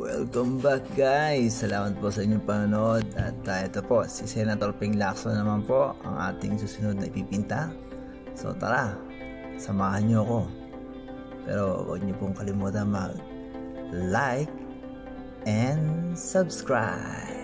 Welcome back guys! Salamat po sa inyong panonood at uh, ito po, si Senator Ping Lacson naman po ang ating susunod na ipipinta. So tara, samahan nyo ako. Pero huwag nyo pong kalimutan mag like and subscribe.